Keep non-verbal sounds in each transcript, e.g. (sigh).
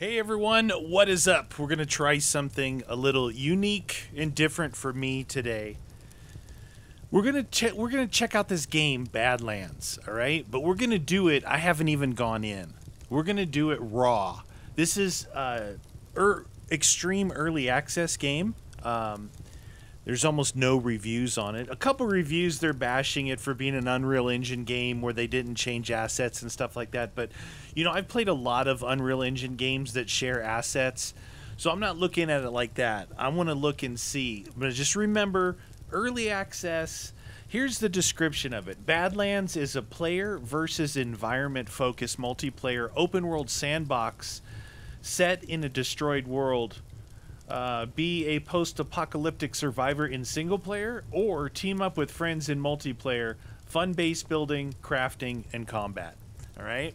Hey everyone, what is up? We're gonna try something a little unique and different for me today. We're gonna check. We're gonna check out this game, Badlands. All right, but we're gonna do it. I haven't even gone in. We're gonna do it raw. This is uh, er, extreme early access game. Um, there's almost no reviews on it. A couple reviews they're bashing it for being an Unreal Engine game where they didn't change assets and stuff like that. But you know, I've played a lot of Unreal Engine games that share assets, so I'm not looking at it like that. I want to look and see. But just remember, early access. Here's the description of it Badlands is a player versus environment focused multiplayer open world sandbox set in a destroyed world. Uh, be a post apocalyptic survivor in single player or team up with friends in multiplayer. Fun base building, crafting, and combat. All right.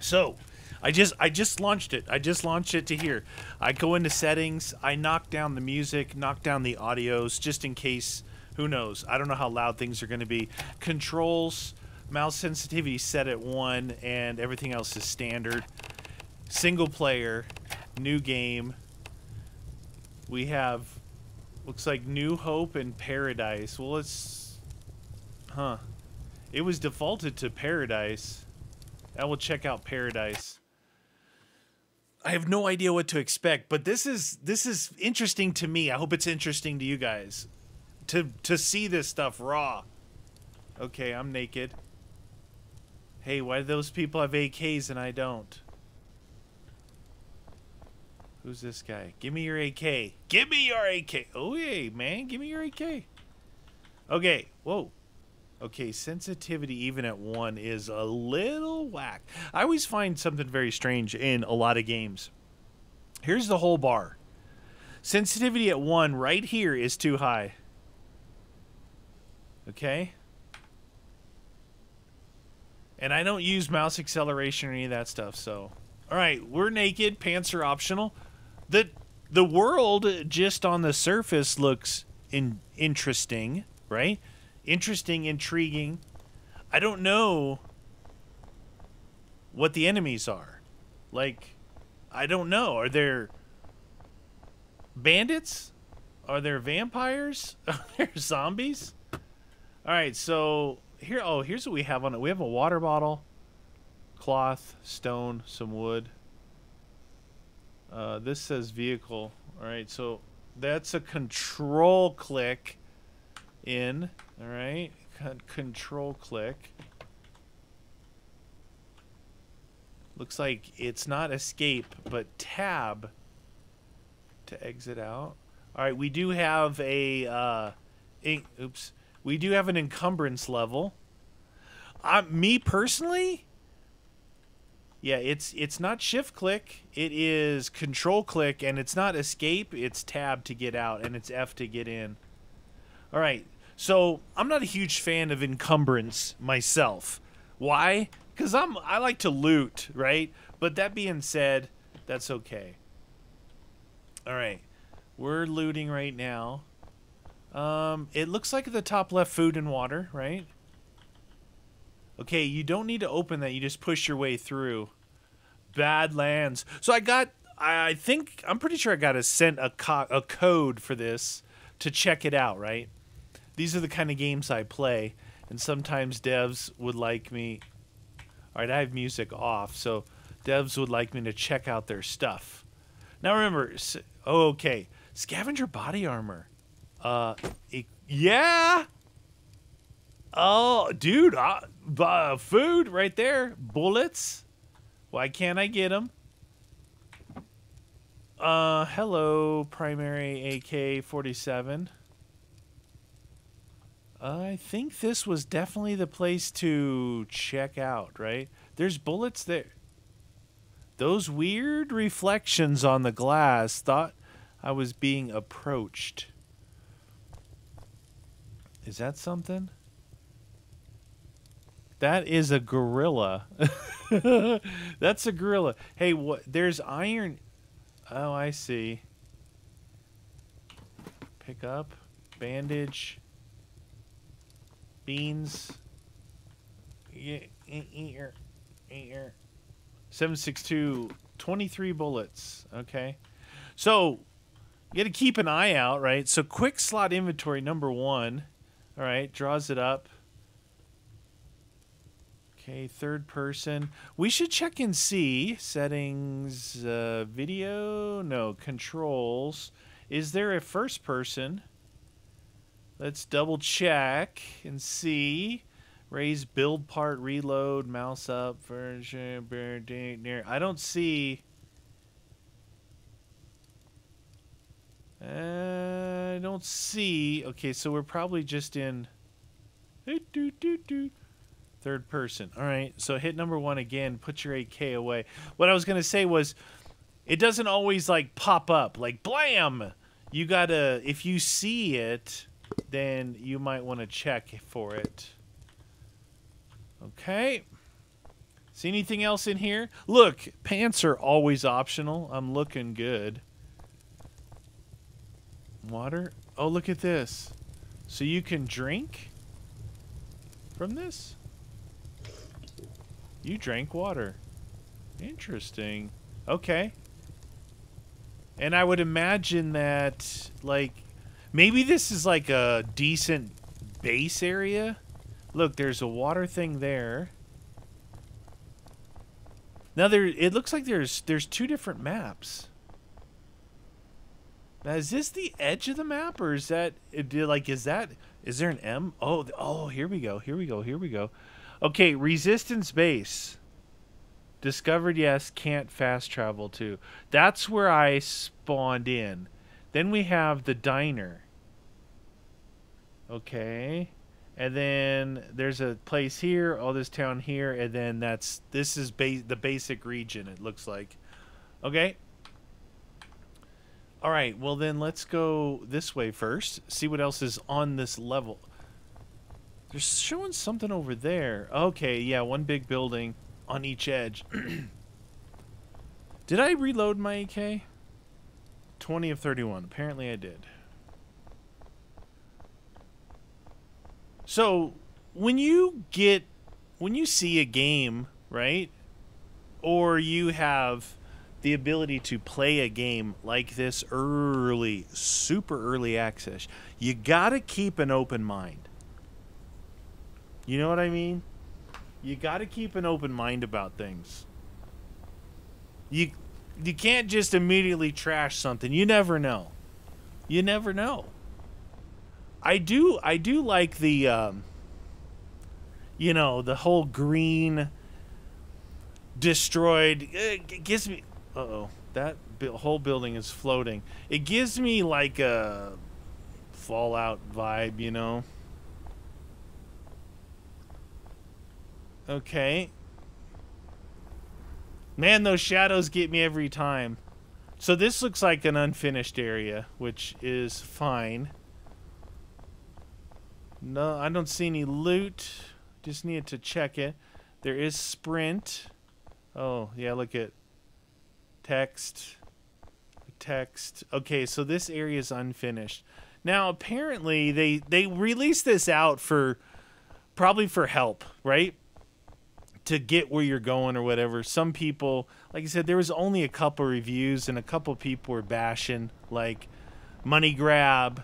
So, I just I just launched it. I just launched it to here. I go into settings. I knock down the music, knock down the audios, just in case. Who knows? I don't know how loud things are going to be. Controls, mouse sensitivity set at one, and everything else is standard. Single player, new game. We have looks like New Hope and Paradise. Well, it's huh. It was defaulted to Paradise. I will check out Paradise. I have no idea what to expect, but this is this is interesting to me. I hope it's interesting to you guys to to see this stuff raw. Okay, I'm naked. Hey, why do those people have AKs and I don't? Who's this guy? Give me your AK. Give me your AK. Oh, yeah, man. Give me your AK. Okay. Whoa. Okay, sensitivity even at one is a little whack. I always find something very strange in a lot of games. Here's the whole bar. Sensitivity at one right here is too high. Okay? And I don't use mouse acceleration or any of that stuff, so. Alright, we're naked, pants are optional. The the world just on the surface looks in, interesting, right? interesting, intriguing. I don't know what the enemies are. Like, I don't know. Are there bandits? Are there vampires? (laughs) Are there zombies? All right, so here. Oh, here's what we have on it. We have a water bottle, cloth, stone, some wood. Uh, this says vehicle. All right, so that's a control click in. All right, control click. Looks like it's not escape, but tab to exit out. All right, we do have a, uh, oops, we do have an encumbrance level. Uh, me personally, yeah, it's it's not shift click. It is control click, and it's not escape. It's tab to get out, and it's F to get in. All right, so I'm not a huge fan of encumbrance myself. Why? Because I'm I like to loot, right? But that being said, that's okay. All right, we're looting right now. Um, it looks like at the top left, food and water, right? Okay, you don't need to open that. You just push your way through. Badlands. So I got. I think I'm pretty sure I got a sent a, co a code for this to check it out, right? these are the kind of games I play, and sometimes devs would like me. All right, I have music off, so devs would like me to check out their stuff. Now remember, oh, okay, scavenger body armor. Uh, it, yeah. Oh, dude, uh, uh, food right there. Bullets. Why can't I get them? Uh, hello, primary AK 47. I think this was definitely the place to check out, right? There's bullets there. Those weird reflections on the glass thought I was being approached. Is that something? That is a gorilla. (laughs) That's a gorilla. Hey, what? There's iron. Oh, I see. Pick up, bandage beans. Yeah. Seven six two 23 bullets. Okay. So you got to keep an eye out, right? So quick slot inventory number one. All right, draws it up. Okay, third person. We should check and see settings, uh, video, no, controls. Is there a first person? Let's double check and see. Raise build part, reload, mouse up, version, I don't see. I don't see. Okay, so we're probably just in. Do, do, do, Third person. All right. So hit number one again. Put your AK away. What I was gonna say was, it doesn't always like pop up like blam. You gotta if you see it, then you might want to check for it. Okay. See anything else in here? Look, pants are always optional. I'm looking good. Water. Oh, look at this. So you can drink from this? You drank water. Interesting. Okay. And I would imagine that, like, maybe this is like a decent base area. Look, there's a water thing there. Now there, it looks like there's there's two different maps. Now is this the edge of the map, or is that like is that is there an M? Oh, oh, here we go, here we go, here we go. Okay, resistance base. Discovered, yes. Can't fast travel to. That's where I spawned in. Then we have the diner. Okay. And then there's a place here, all this town here, and then that's this is ba the basic region. It looks like. Okay. All right. Well, then let's go this way first. See what else is on this level. They're showing something over there. Okay, yeah, one big building on each edge. (clears throat) did I reload my AK? 20 of 31. Apparently I did. So, when you get when you see a game, right? Or you have the ability to play a game like this early, super early access, you got to keep an open mind. You know what I mean? You got to keep an open mind about things. You you can't just immediately trash something. You never know. You never know. I do I do like the um, you know, the whole green destroyed it gives me uh-oh. That whole building is floating. It gives me like a Fallout vibe, you know. Okay. Man, those shadows get me every time. So this looks like an unfinished area, which is fine. No, I don't see any loot. Just needed to check it. There is sprint. Oh, yeah, look at text. Text. Okay, so this area is unfinished. Now, apparently, they, they released this out for probably for help, right? To get where you're going or whatever. Some people, like I said, there was only a couple reviews and a couple people were bashing like money grab.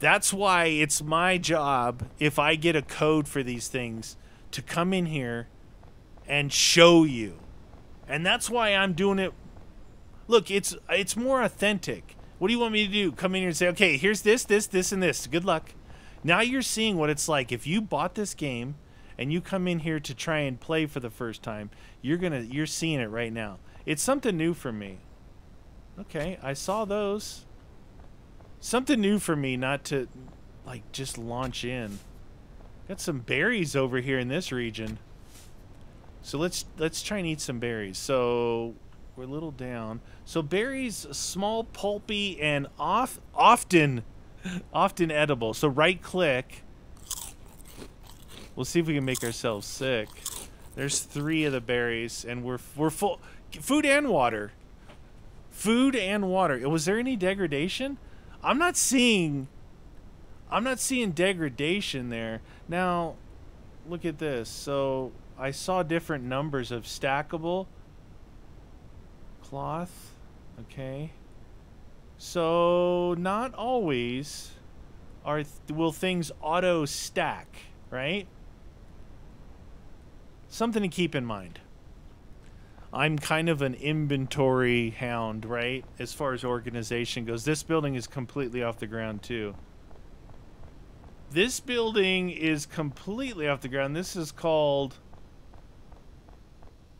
That's why it's my job if I get a code for these things to come in here and show you. And that's why I'm doing it. Look, it's it's more authentic. What do you want me to do? Come in here and say, "Okay, here's this, this, this and this. Good luck." Now you're seeing what it's like if you bought this game and you come in here to try and play for the first time, you're gonna you're seeing it right now. It's something new for me. Okay, I saw those. Something new for me not to like just launch in. Got some berries over here in this region. So let's let's try and eat some berries. So we're a little down. So berries, small, pulpy, and off often (laughs) often edible. So right click We'll see if we can make ourselves sick. There's three of the berries, and we're we're full. Food and water. Food and water. Was there any degradation? I'm not seeing. I'm not seeing degradation there. Now, look at this. So I saw different numbers of stackable. Cloth. Okay. So not always are will things auto stack, right? Something to keep in mind. I'm kind of an inventory hound, right? As far as organization goes. This building is completely off the ground too. This building is completely off the ground. This is called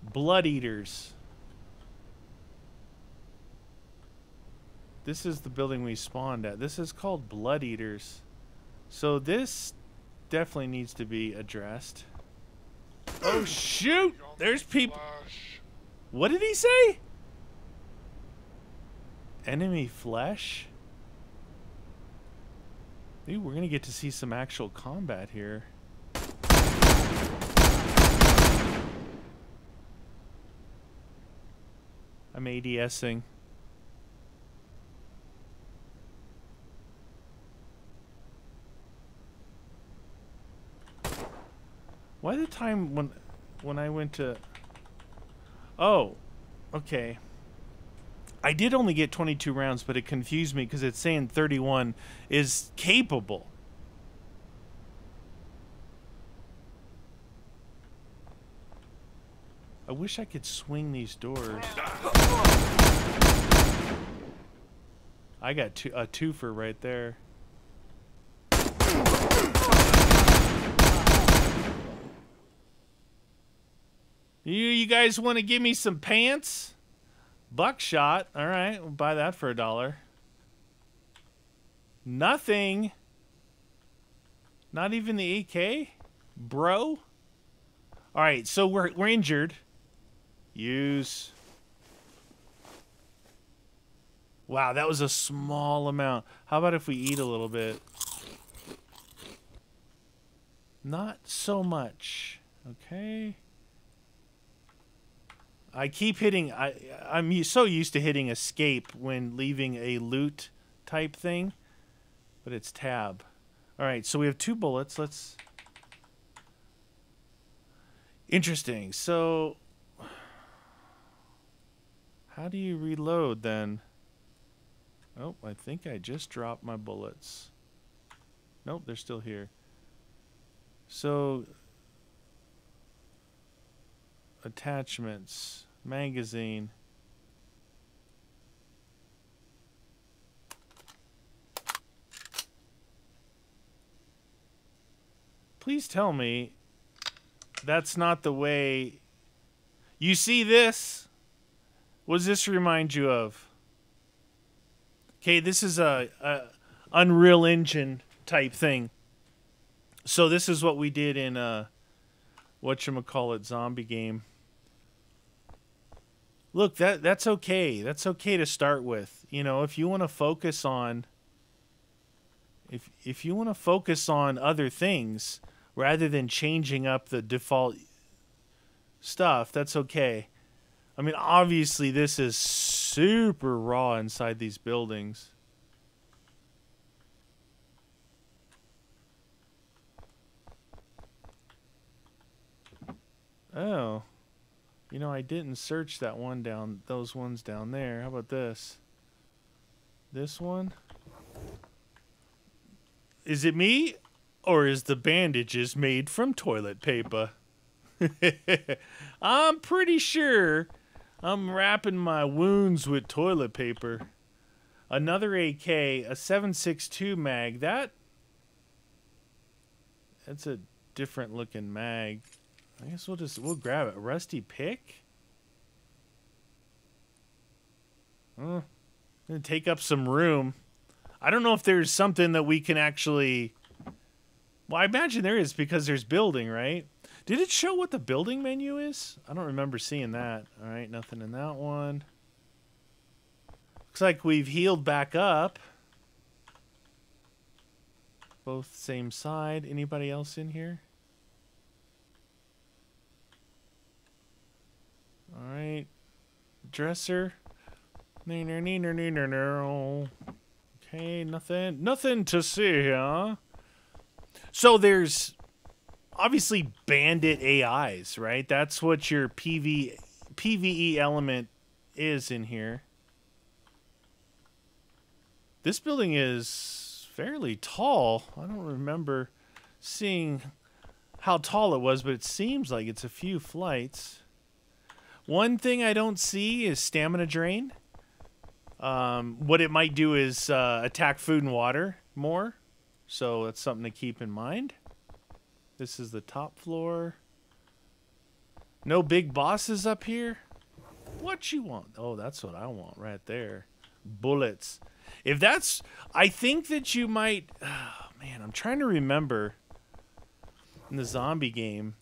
Blood Eaters. This is the building we spawned at. This is called Blood Eaters. So this definitely needs to be addressed. Oh shoot! There's people. What did he say? Enemy flesh? Dude, we're gonna get to see some actual combat here. I'm ADSing. Why the time when when I went to Oh, okay. I did only get 22 rounds, but it confused me because it's saying 31 is capable. I wish I could swing these doors. I got two, a twofer right there. You, you guys want to give me some pants? Buckshot. All right, we'll buy that for a dollar. Nothing. Not even the AK, bro. All right, so we're we're injured. Use. Wow, that was a small amount. How about if we eat a little bit? Not so much. Okay. I keep hitting. I I'm so used to hitting escape when leaving a loot type thing, but it's tab. All right, so we have two bullets. Let's. Interesting. So, how do you reload then? Oh, I think I just dropped my bullets. Nope, they're still here. So, attachments, magazine. Please tell me that's not the way you see this. What does this remind you of? Okay, this is a, a Unreal Engine type thing. So this is what we did in uh what you call it zombie game. Look, that that's okay. That's okay to start with. You know, if you want to focus on if if you want to focus on other things rather than changing up the default stuff, that's okay. I mean, obviously this is super raw inside these buildings. Oh. You know, I didn't search that one down, those ones down there. How about this? This one? Is it me? Or is the bandages made from toilet paper? (laughs) I'm pretty sure I'm wrapping my wounds with toilet paper. Another AK, a 762 mag. That that's a different looking mag. I guess we'll just we'll grab it. Rusty pick. Oh, gonna take up some room. I don't know if there's something that we can actually. Well, I imagine there is because there's building, right? Did it show what the building menu is? I don't remember seeing that. All right, nothing in that one. Looks like we've healed back up. Both same side. Anybody else in here? All right. Dresser. Okay, nothing nothing to see here. So there's obviously bandit AIs, right? That's what your PV PVE element is in here. This building is fairly tall. I don't remember seeing how tall it was, but it seems like it's a few flights. One thing I don't see is stamina drain. Um, what it might do is uh, attack food and water more. So that's something to keep in mind. This is the top floor. No big bosses up here. What you want? Oh, that's what I want right there. Bullets. If that's, I think that you might. Oh, (sighs) man, I'm trying to remember in the zombie game.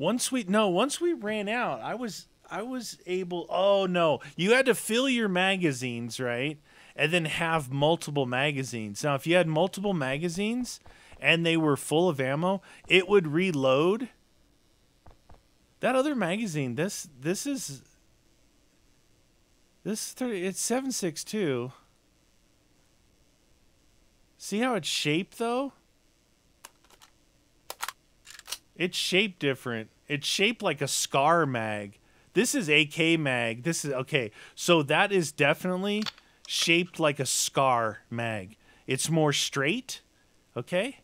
Once we no, once we ran out, I was I was able. Oh no, you had to fill your magazines right, and then have multiple magazines. Now, if you had multiple magazines and they were full of ammo, it would reload. That other magazine, this this is this 30, it's 762. See how it's shaped though? It's shaped different. It's shaped like a scar mag. This is AK mag. This is okay. So that is definitely shaped like a scar mag. It's more straight. Okay?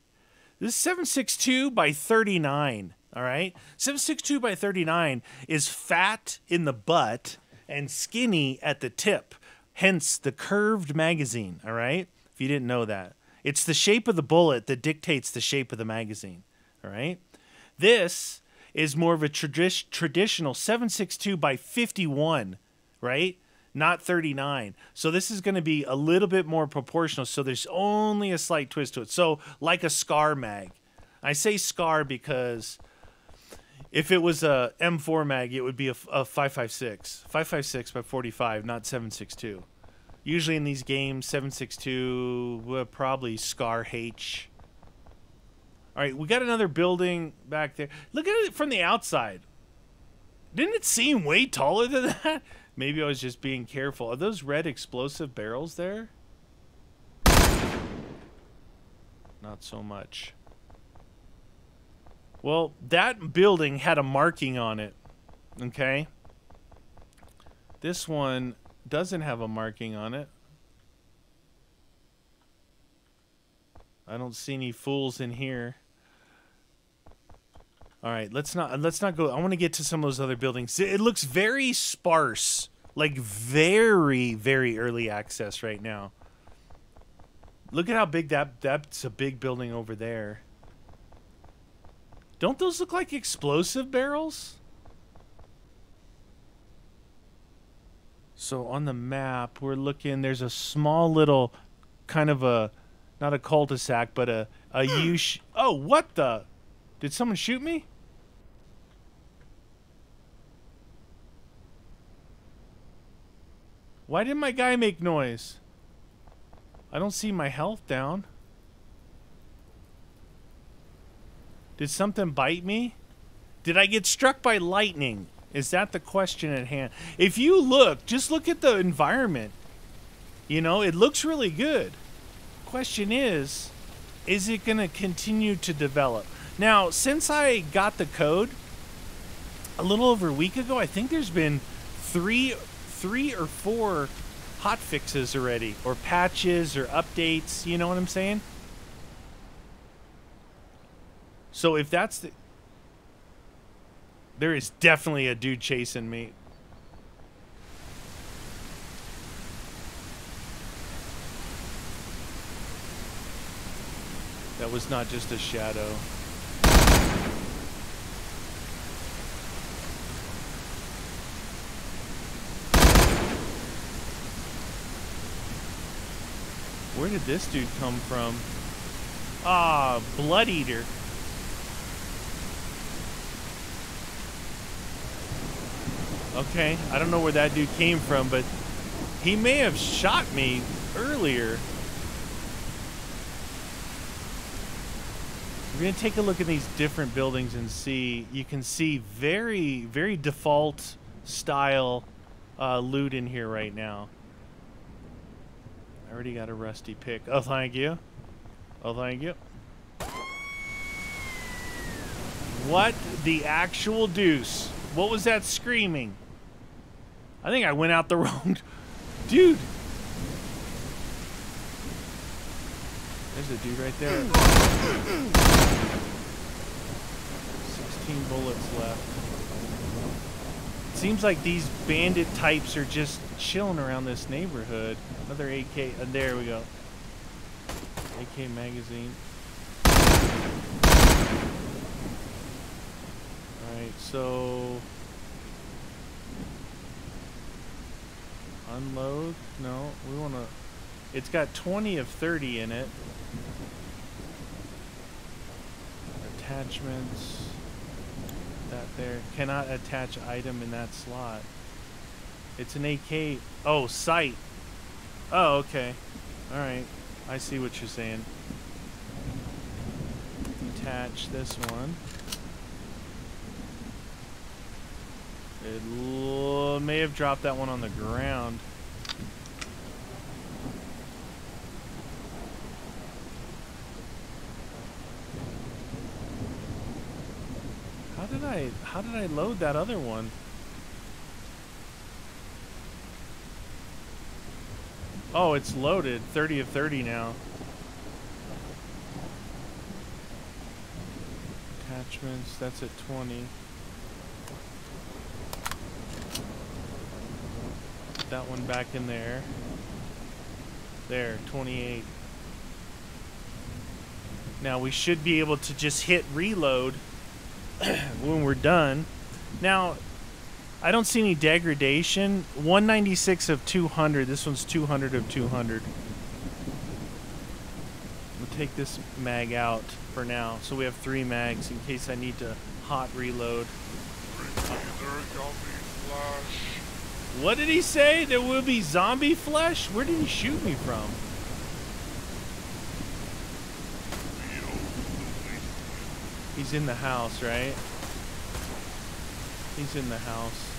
This is 762 by 39. All right? 762 by 39 is fat in the butt and skinny at the tip. Hence the curved magazine. All right? If you didn't know that, it's the shape of the bullet that dictates the shape of the magazine. All right? This is more of a tradi- traditional 762 by 51, right? Not 39. So this is going to be a little bit more proportional. So there's only a slight twist to it. So like a scar mag. I say scar because if it was a M4 mag, it would be a, a 556. 556 by 45, not 762. Usually in these games, 762, well, uh, probably scar H all right, we got another building back there. Look at it from the outside. Didn't it seem way taller than (laughs) that? Maybe I was just being careful. Are those red explosive barrels there? Not so much. Well, that building had a marking on it. Okay? This one doesn't have a marking on it. I don't see any fools in here. All right, let's not let's not go. I want to get to some of those other buildings. It looks very sparse, like very very early access right now. Look at how big that that's a big building over there. Don't those look like explosive barrels? So on the map, we're looking. There's a small little, kind of a, not a cul-de-sac, but a a hmm. U. oh, what the? Did someone shoot me? Why did my guy make noise? I don't see my health down. Did something bite me? Did I get struck by lightning? Is that the question at hand? If you look, just look at the environment. You know, it looks really good. Question is, is it going to continue to develop? Now, since I got the code a little over a week ago, I think there's been three three or four hot fixes already, or patches, or updates. You know what I'm saying? So if that's the. There is definitely a dude chasing me. That was not just a shadow. Where did this dude come from? Ah, Blood Eater. Okay, I don't know where that dude came from, but he may have shot me earlier. We're going to take a look at these different buildings and see. You can see very, very default style uh, loot in here right now. I already got a rusty pick. Oh, thank you. Oh, thank you. What the actual deuce? What was that screaming? I think I went out the (laughs) wrong... Dude! There's a dude right there. 16 bullets left. Seems like these bandit types are just chilling around this neighborhood. Another AK. Uh, there we go. AK magazine. Alright, so... Unload? No, we want to... It's got 20 of 30 in it. Attachments. That there. Cannot attach item in that slot. It's an AK. Oh, sight. Oh, okay. Alright. I see what you're saying. Attach this one. It may have dropped that one on the ground. How did I load that other one? Oh, it's loaded. 30 of 30 now. Attachments, that's at 20. Put that one back in there. There, 28. Now we should be able to just hit reload (clears throat) when we're done. Now, I don't see any degradation. 196 of 200. This one's 200 of 200. We'll take this mag out for now. So we have three mags in case I need to hot reload. What did he say? There will be zombie flesh? Where did he shoot me from? He's in the house, right? He's in the house.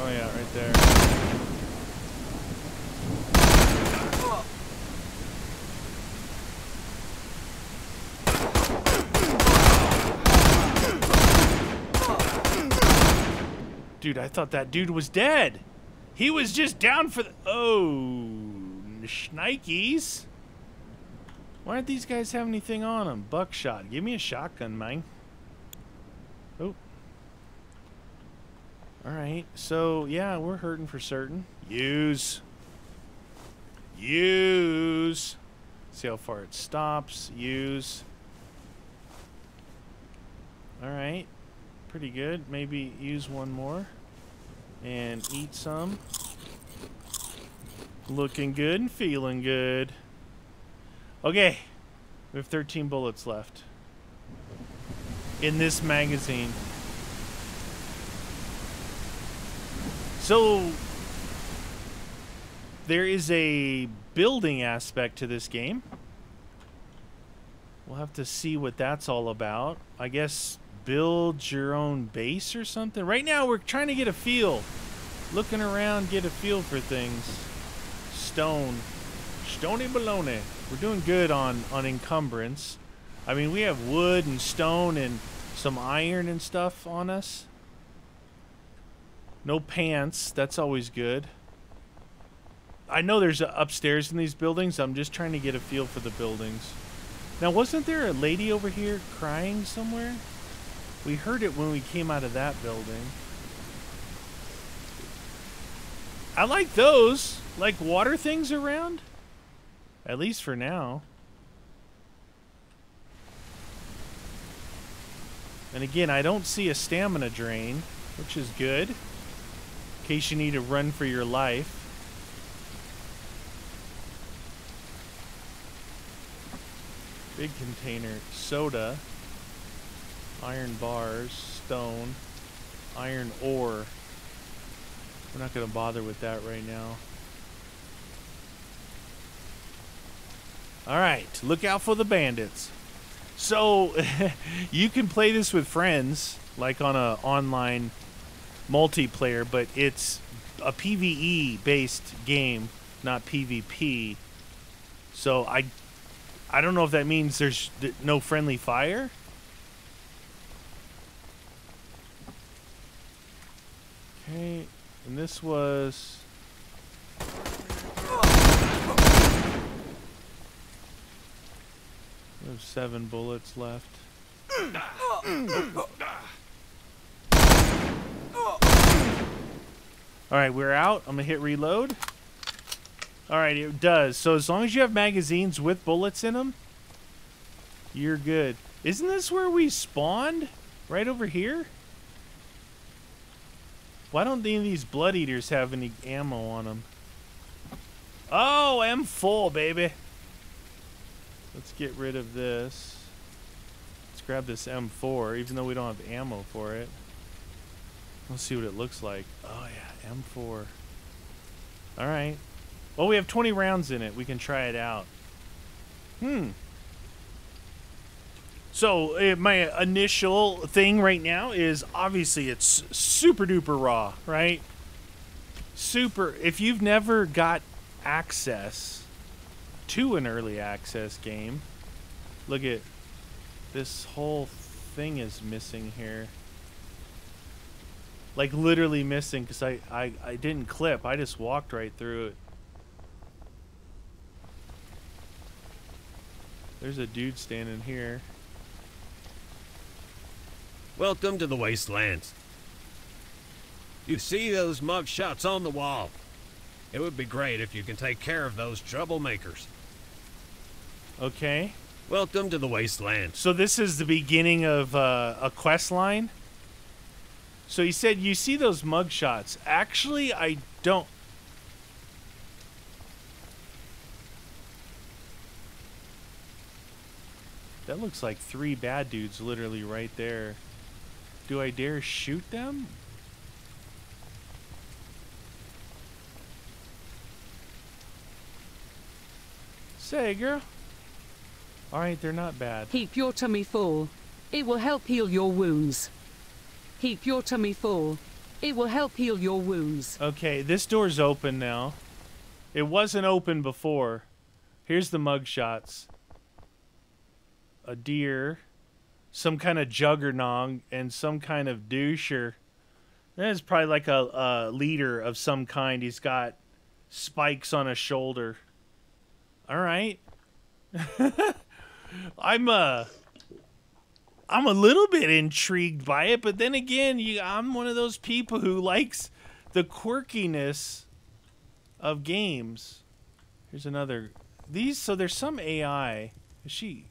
Oh yeah, right there. Dude, I thought that dude was dead. He was just down for the... Oh, shnikes. Why don't these guys have anything on them? Buckshot. Give me a shotgun, man. Oh. Alright, so yeah, we're hurting for certain. Use. Use. See how far it stops. Use. Alright. Pretty good. Maybe use one more. And eat some. Looking good and feeling good. Okay. We have 13 bullets left. In this magazine. So there is a building aspect to this game. We'll have to see what that's all about. I guess build your own base or something. Right now we're trying to get a feel. Looking around, get a feel for things. Stone. Stony baloney. We're doing good on, on encumbrance. I mean, we have wood and stone and some iron and stuff on us. No pants. That's always good. I know there's upstairs in these buildings. I'm just trying to get a feel for the buildings. Now, wasn't there a lady over here crying somewhere? We heard it when we came out of that building. I like those. Like water things around. At least for now. And again, I don't see a stamina drain, which is good in case you need to run for your life. Big container, soda, iron bars, stone, iron ore. We're not going to bother with that right now. Alright, look out for the bandits. So, (laughs) you can play this with friends, like on a online multiplayer, but it's a PVE based game, not PvP. So I I don't know if that means there's no friendly fire. Okay, and this was. Have seven bullets left. Alright, we're out. I'm gonna hit reload. Alright, it does. So as long as you have magazines with bullets in them, you're good. Isn't this where we spawned? Right over here? Why don't any of these blood eaters have any ammo on them? Oh, M4, baby. Let's get rid of this. Let's grab this M4, even though we don't have ammo for it. Let's see what it looks like. Oh, yeah, M4. All right. Well, we have 20 rounds in it. We can try it out. Hmm. So, uh, my initial thing right now is obviously it's super duper raw, right? Super. If you've never got access to an early access game, look at this whole thing is missing here. Like literally missing because I, I, I didn't clip. I just walked right through it. There's a dude standing here. Welcome to the Wastelands. You see those mug shots on the wall? It would be great if you can take care of those troublemakers. Okay. Welcome to the Wasteland. So this is the beginning of uh, a quest line. So he said, "You see those mugshots? Actually, I don't." That looks like three bad dudes literally right there. Do I dare shoot them? Say, girl. Alright, they're not bad. Keep your tummy full. It will help heal your wounds. Keep your tummy full. It will help heal your wounds. Okay, this door's open now. It wasn't open before. Here's the mug shots. A deer, some kind of juggernog, and some kind of doucher. That is probably like a, a leader of some kind. He's got spikes on his shoulder. All right. (laughs) I'm uh I'm a little bit intrigued by it, but then again, you, I'm one of those people who likes the quirkiness of games. Here's another. These so there's some AI. Is she?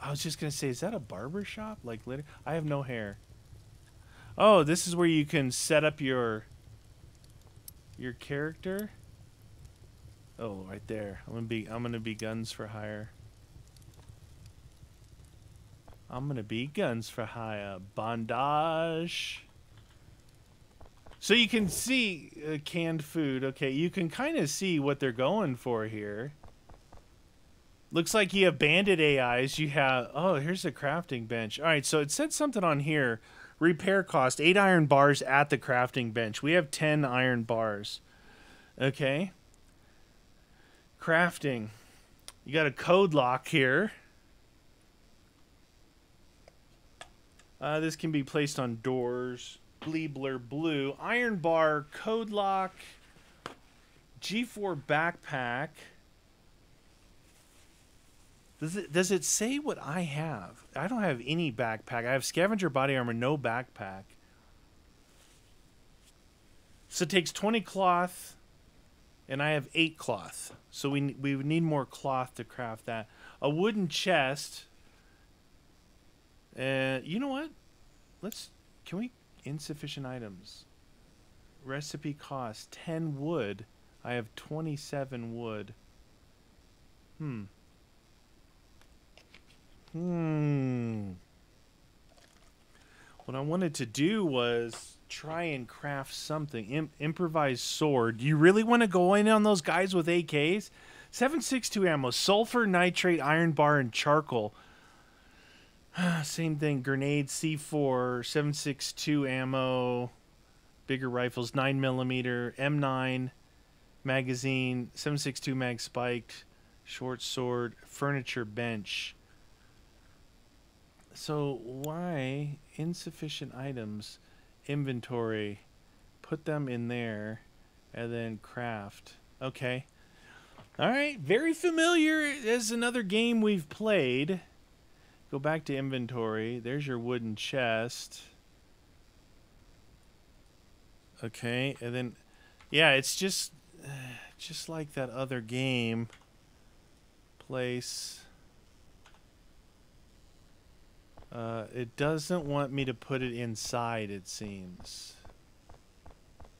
I was just gonna say, is that a barber shop? Like, later? I have no hair. Oh, this is where you can set up your your character. Oh, right there. I'm gonna be I'm gonna be guns for hire. I'm gonna be guns for hire. Bondage. So you can see uh, canned food. Okay, you can kind of see what they're going for here. Looks like you have bandit AIs. You have oh, here's a crafting bench. All right, so it said something on here. Repair cost eight iron bars at the crafting bench. We have ten iron bars. Okay. Crafting. You got a code lock here. Uh, this can be placed on doors. Bleebler blue. Iron bar, code lock, G4 backpack. Does it does it say what I have? I don't have any backpack. I have scavenger body armor, no backpack. So it takes 20 cloth and I have 8 cloth. So we we need more cloth to craft that. A wooden chest. Uh, you know what? Let's can we insufficient items. Recipe cost 10 wood. I have 27 wood. Hmm. Hmm. What I wanted to do was try and craft something. Im- improvise sword. Do you really want to go in on those guys with AKs? 762 ammo, sulfur, nitrate, iron bar, and charcoal. (sighs) Same thing. Grenade, C4, 762 ammo, bigger rifles, 9 millimeter, M9 magazine, 762 mag spiked, short sword, furniture bench. So why insufficient items, inventory, put them in there and then craft. Okay. All right. Very familiar as another game we've played. Go back to inventory. There's your wooden chest. Okay, and then yeah, it's just (sighs) just like that other game. Place. Uh, it doesn't want me to put it inside, it seems.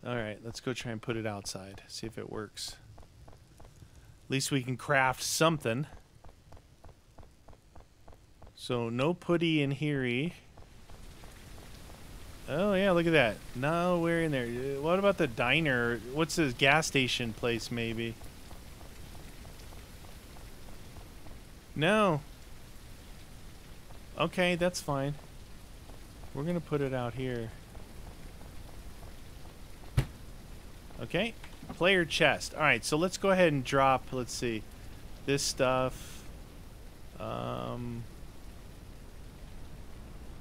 Alright, let's go try and put it outside. See if it works. At least we can craft something. So, no putty in here. Oh, yeah, look at that. Nowhere in there. Uh, What about the diner? What's the gas station place, maybe? No. Okay, that's fine. We're to put it out here. Okay. Player chest. All right, so let's go ahead and drop, let's see, this stuff. Um,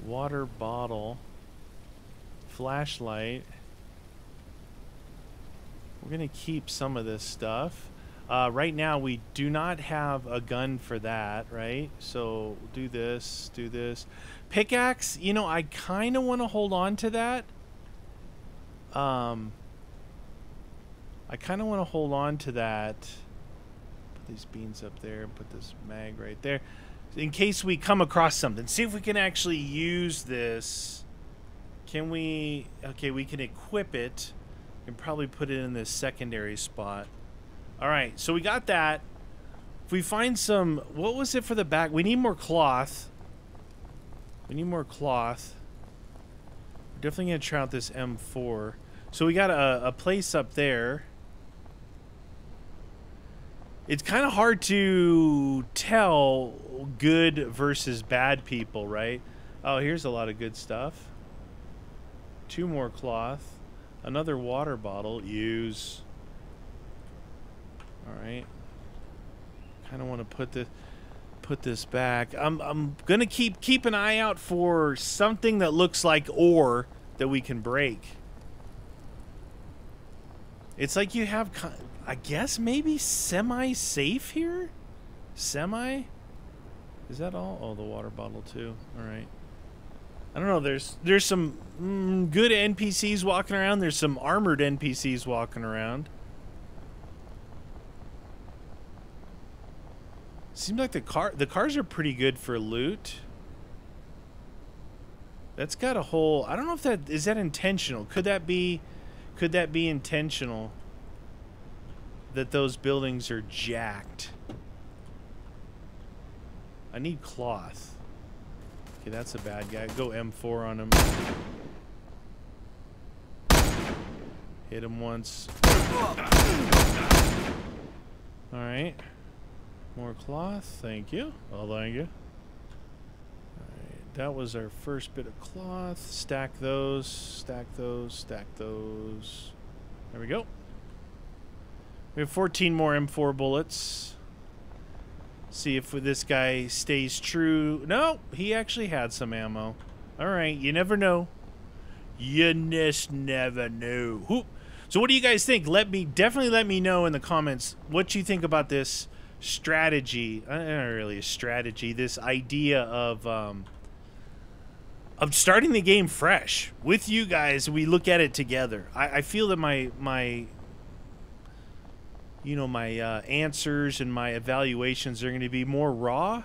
water bottle. Flashlight. We're going to keep some of this stuff. Uh, right now, we do not have a gun for that, right? So do this, do this. Pickaxe, you know, I kind of want to hold on to that. Um, I kind of want to hold on to that. Put these beans up there and put this mag right there. In case we come across something. See if we can actually use this. Can we... Okay, we can equip it. And probably put it in this secondary spot. Alright, so we got that. If we find some... What was it for the back? We need more cloth. We need more cloth. We're definitely going to try out this M4. So we got a, a place up there. It's kind of hard to tell good versus bad people, right? Oh, here's a lot of good stuff. Two more cloth. Another water bottle. Use. All right. Kind of want to put this put this back. I'm I'm gonna keep keep an eye out for something that looks like ore that we can break. It's like you have, I guess maybe semi-safe here. Semi. Is that all? Oh, the water bottle too. All right. I don't know. There's there's some mm, good NPCs walking around. There's some armored NPCs walking around. Seems like the car the cars are pretty good for loot. That's got a whole I don't know if that is that intentional. Could that be could that be intentional? That those buildings are jacked. I need cloth. Okay, that's a bad guy. Go M4 on him. Hit him once. Alright. More cloth. Thank you. Oh, thank you. Alright, that was our first bit of cloth. Stack those. Stack those. Stack those. There we go. We have 14 more M4 bullets. See if this guy stays true. No, he actually had some ammo. Alright, you never know. You just never know. So what do you guys think? Let me definitely let me know in the comments what you think about this strategy. Uh, Not really a strategy. This idea of um, of starting the game fresh with you guys. We look at it together. I, I feel that my my you know my uh, answers and my evaluations are going to be more raw,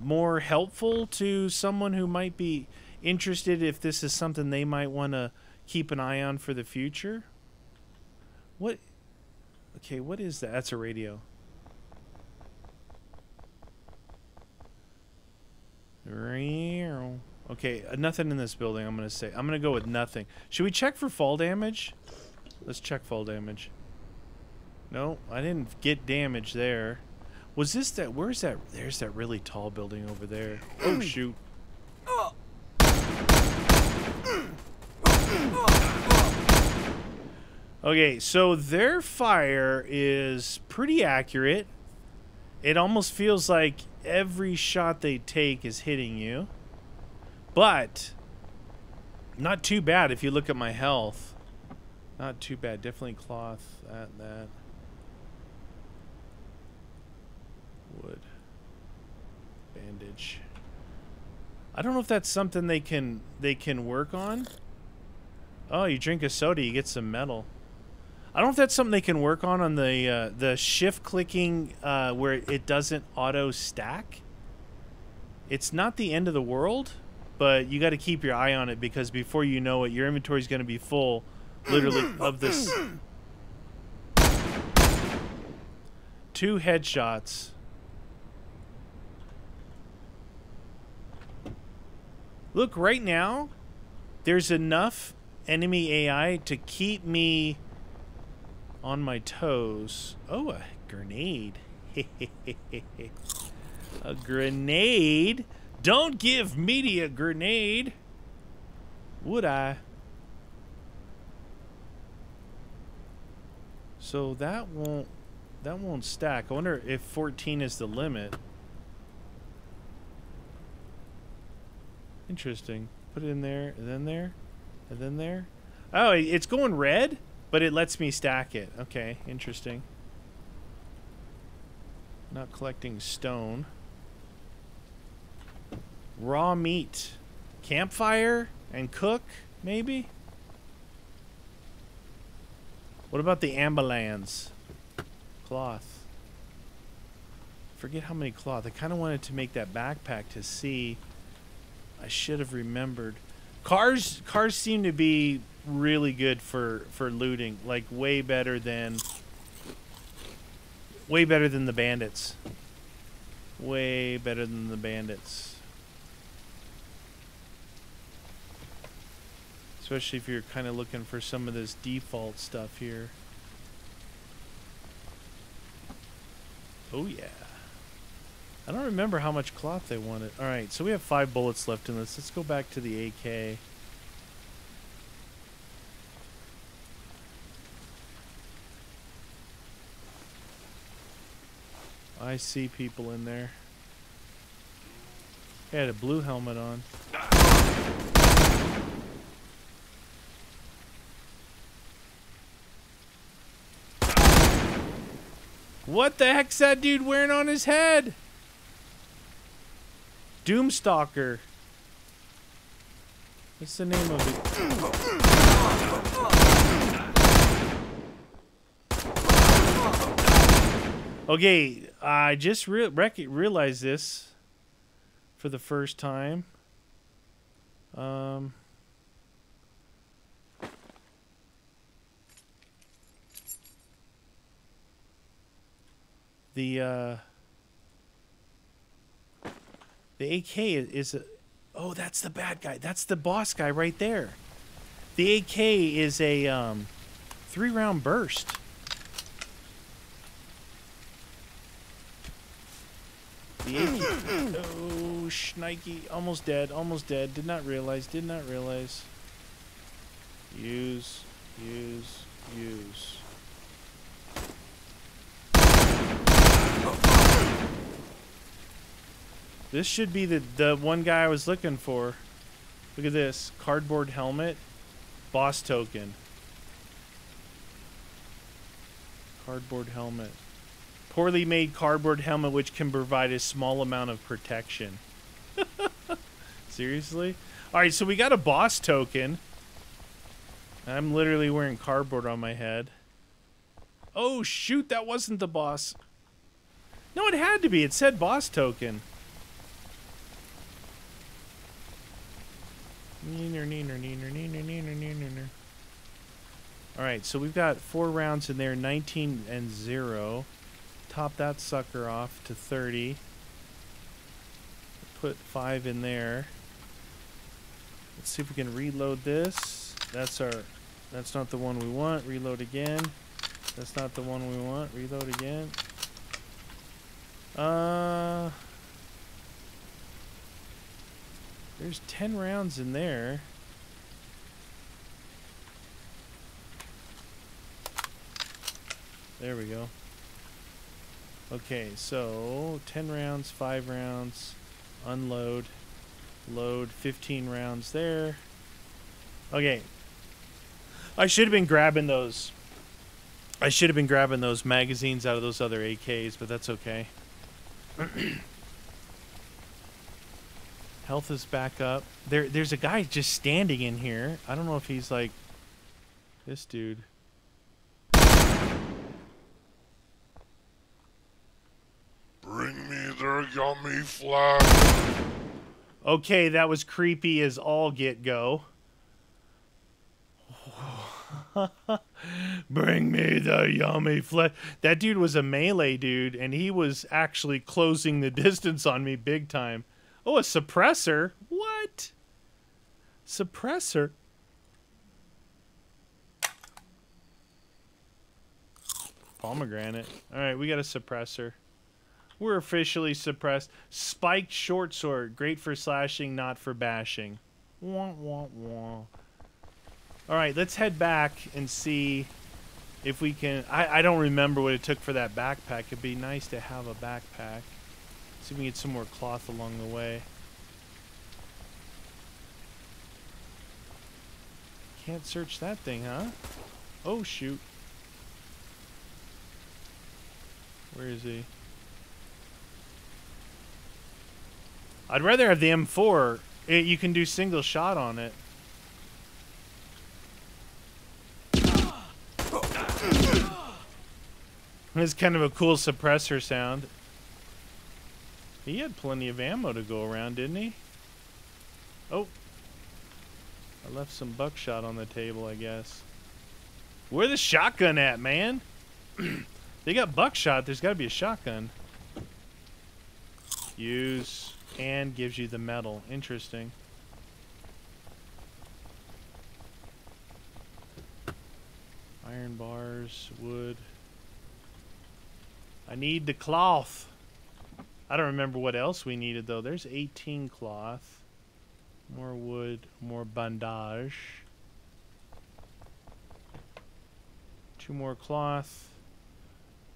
more helpful to someone who might be interested if this is something they might want to keep an eye on for the future. What? Okay, what is that? That's a radio. Okay, nothing in this building. I'm gonna say. I'm gonna go with nothing. Should we check for fall damage? Let's check fall damage. No, I didn't get damage there. Was this that? Where's that? There's that really tall building over there. Oh mm. shoot! Okay, so their fire is pretty accurate. It almost feels like every shot they take is hitting you. But not too bad if you look at my health. Not too bad. Definitely cloth. That, that. Wood. Bandage. I don't know if that's something they can they can work on. Oh, you drink a soda, you get some metal. I don't know if that's something they can work on on the uh, the shift clicking uh, where it doesn't auto stack. It's not the end of the world, but you got to keep your eye on it because before you know it, your inventory is going to be full, literally of this. Two headshots. Look, right now, there's enough enemy AI to keep me on my toes. Oh, a grenade. (laughs) a grenade? Don't give me a grenade. Would I? So that won't that won't stack. I wonder if 14 is the limit. Interesting. Put it in there, and then there, and then there. Oh, it's going red, but it lets me stack it. Okay, interesting. Not collecting stone. Raw meat. Campfire and cook, maybe? What about the ambulance? Cloth. Forget how many cloth. I kind of wanted to make that backpack to see I should have remembered. Cars cars seem to be really good for for looting, like way better than way better than the bandits. Way better than the bandits. Especially if you're kind of looking for some of this default stuff here. Oh yeah. I don't remember how much cloth they wanted. Alright, so we have five bullets left in this. Let's go back to the AK. I see people in there. He had a blue helmet on. What the heck's that dude wearing on his head? Doomstalker. What's the name of it? Okay, I just re realized this for the first time. Um, the uh, the AK is a. Oh, that's the bad guy. That's the boss guy right there. The AK is a um, three round burst. The AK. (clears throat) oh, Schnikey. Almost dead. Almost dead. Did not realize. Did not realize. Use. Use. Use. This should be the, the one guy I was looking for. Look at this. Cardboard helmet. Boss token. Cardboard helmet. Poorly made cardboard helmet which can provide a small amount of protection. (laughs) Seriously? Alright, so we got a boss token. I'm literally wearing cardboard on my head. Oh, shoot, that wasn't the boss. No, it had to be. It said boss token. Neener, neener, neener, neener, neener, neener. Alright, so we've got four rounds in there, 19 and 0. Top that sucker off to 30. Put 5 in there. Let's see if we can reload this. That's our... That's not the one we want. Reload again. That's not the one we want. Reload again. Uh... There's 10 rounds in there. There we go. Okay, so 10 rounds, 5 rounds, unload, load, 15 rounds there. Okay. I should have been grabbing those. I should have been grabbing those magazines out of those other AKs, but that's okay. (clears throat) Health is back up. There, there's a guy just standing in here. I don't know if he's like this dude. Bring me the yummy flash. Okay, that was creepy as all get go. (laughs) Bring me the yummy flesh. That dude was a melee dude, and he was actually closing the (laughs) distance on me big time. Oh, a suppressor? What? Suppressor? Pomegranate. All right, we got a suppressor. We're officially suppressed. Spiked short sword. Great for slashing, not for bashing. Wah, wah, wah. All right, let's head back and see if we can. I, I don't remember what it took for that backpack. It'd be nice to have a backpack. See if we can get some more cloth along the way. Can't search that thing, huh? Oh, shoot. Where is he? I'd rather have the M4. It, you can do single shot on it. It's kind of a cool suppressor sound. He had plenty of ammo to go around, didn't he? Oh. I left some buckshot on the table, I guess. Where the shotgun at, man? (clears throat) they got buckshot. There's got to be a shotgun. Use and gives you the metal. Interesting. Iron bars, wood. I need the cloth. I don't remember what else we needed though. There's 18 cloth. More wood, more bandage. Two more cloth.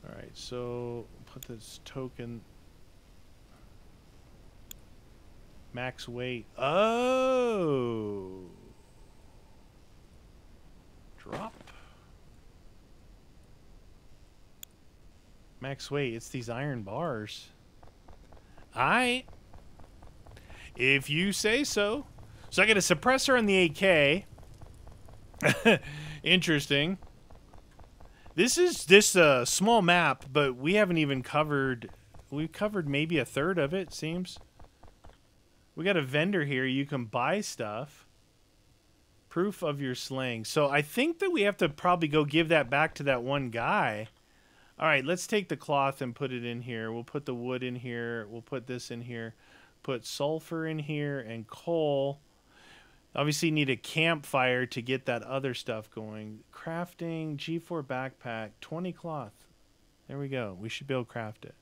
Alright, so put this token max weight. Oh. Drop. Max weight. It's these iron bars. I. If you say so. So I get a suppressor on the AK. (laughs) Interesting. This is this uh, small map, but we haven't even covered. We've covered maybe a third of it. Seems. We got a vendor here. You can buy stuff. Proof of your slaying. So I think that we have to probably go give that back to that one guy. All right, let's take the cloth and put it in here. We'll put the wood in here. We'll put this in here. Put sulfur in here and coal. Obviously, need a campfire to get that other stuff going. Crafting, G4 backpack, 20 cloth. There we go. We should be able to craft it.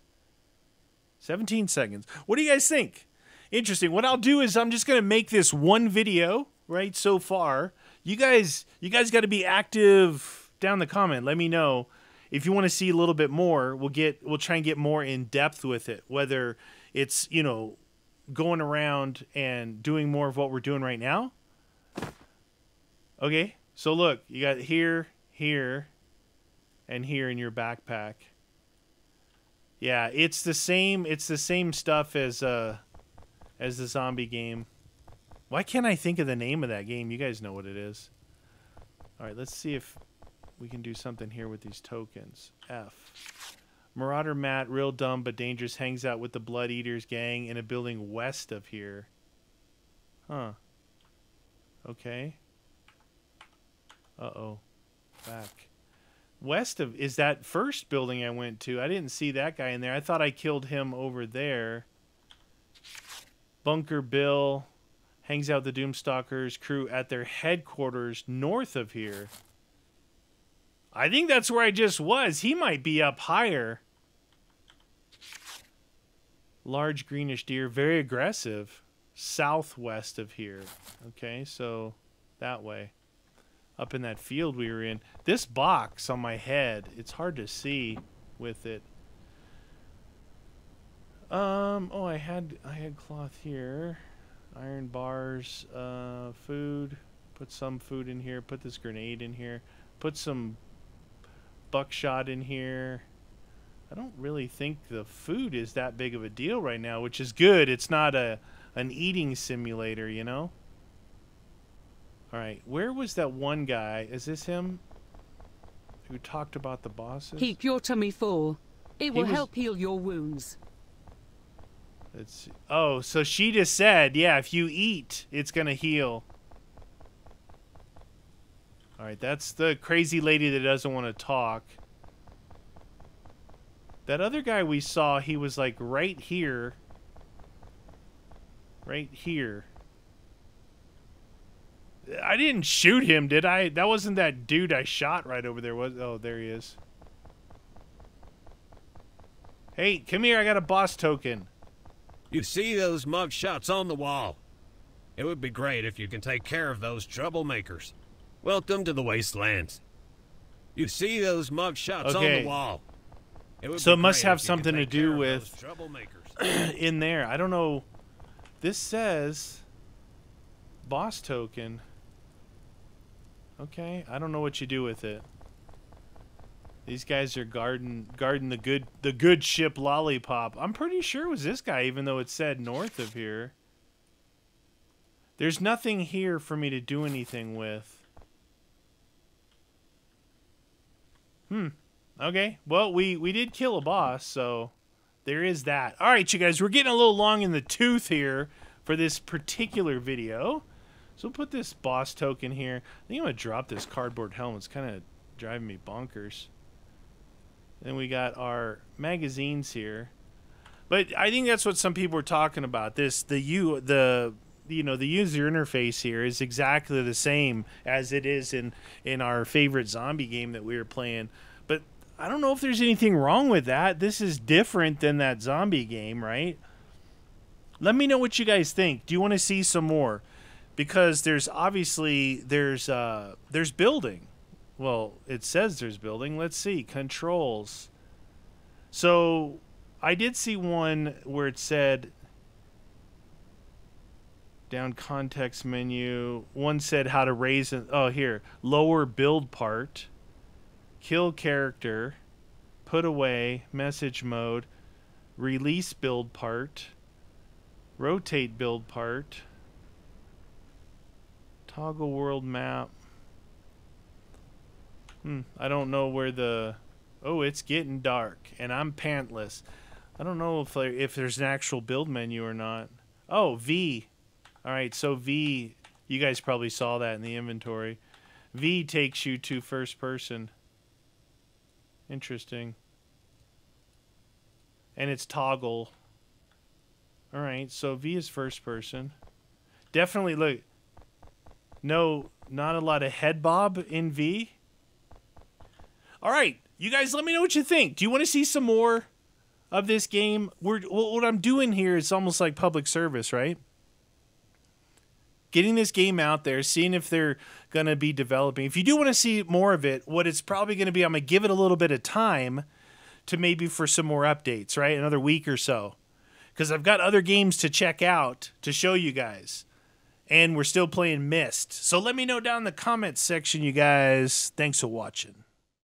17 seconds. What do you guys think? Interesting. What I'll do is I'm just going to make this one video, right, so far. You guys, you guys got to be active down the comment. Let me know if you want to see a little bit more, we'll get we'll try and get more in depth with it. Whether it's you know going around and doing more of what we're doing right now. Okay, so look, you got here, here, and here in your backpack. Yeah, it's the same. It's the same stuff as uh as the zombie game. Why can't I think of the name of that game? You guys know what it is. All right, let's see if we can do something here with these tokens. F. Marauder Matt, real dumb but dangerous, hangs out with the Blood Eaters gang in a building west of here. Huh. Okay. Uh-oh. Back. West of... Is that first building I went to? I didn't see that guy in there. I thought I killed him over there. Bunker Bill hangs out the Doomstalkers crew at their headquarters north of here. I think that's where I just was. He might be up higher. Large greenish deer, very aggressive. Southwest of here. Okay, so that way. Up in that field we were in. This box on my head, it's hard to see with it. Um, oh, I had I had cloth here. Iron bars, uh, food, Put some food in here. Put this grenade in here. Put some buckshot in here. I don't really think the food is that big of a deal right now, which is good. It's not a an eating simulator, you know? All right, where was that one guy? Is this him who talked about the bosses? Keep your tummy full. It will was- help heal your wounds. Let's see. Oh, so she just said, yeah, if you eat, it's going to heal. All right, that's the crazy lady that doesn't want to talk. That other guy we saw, he was like right here. Right here. I didn't shoot him, did I? That wasn't that dude I shot right over there, was Oh, there he is. Hey, come here, I got a boss token. You see those mug shots on the wall? It would be great if you can take care of those troublemakers. Welcome to the wastelands. You see those mug shots on the wall? It So it must have if you could something to do with- troublemakers. (clears throat) in there. I don't know. This says boss token. Okay, I don't know what you do with it. These guys are guarding guarding the good the good ship lollipop. I'm pretty sure it was this guy, even though it said north of here. There's nothing here for me to do anything with. Hmm. Okay. Well, we we did kill a boss, so there is that. All right, you guys, we're getting a little long in the tooth here for this particular video. So we'll put this boss token here. I think I'm gonna drop this cardboard helmet. It's kind of driving me bonkers. Then we got our magazines here, but I think that's what some people were talking about. This the you the you know the user interface here is exactly the same as it is in in our favorite zombie game that we were playing. But I don't know if there's anything wrong with that. This is different than that zombie game, right? Let me know what you guys think. Do you want to see some more? Because there's obviously there's uh there's building. Well, it says there's building. Let's see. Controls. So, I did see one where it said down context menu. One said how to raise an oh here, lower build part, kill character, put away, message mode, release build part, rotate build part, toggle world map. Hmm, I don't know where the Oh, it's getting dark and I'm pantless. I don't know if if there's an actual build menu or not. Oh, V. All right, so V, you guys probably saw that in the inventory. V takes you to first person. Interesting. And it's toggle. All right, so V is first person. Definitely look. No, not a lot of head bob in V. All right, you guys, let me know what you think. Do you want to see some more of this game? We're what I'm doing here is almost like public service, right? Getting this game out there, seeing if they're going to be developing. If you do want to see more of it, what it's probably going to be, I'm going to give it a little bit of time to maybe for some more updates, right? Another week or so. Because I've got other games to check out to show you guys. And we're still playing Mist. So let me know down in the comments section, you guys. Thanks for watching.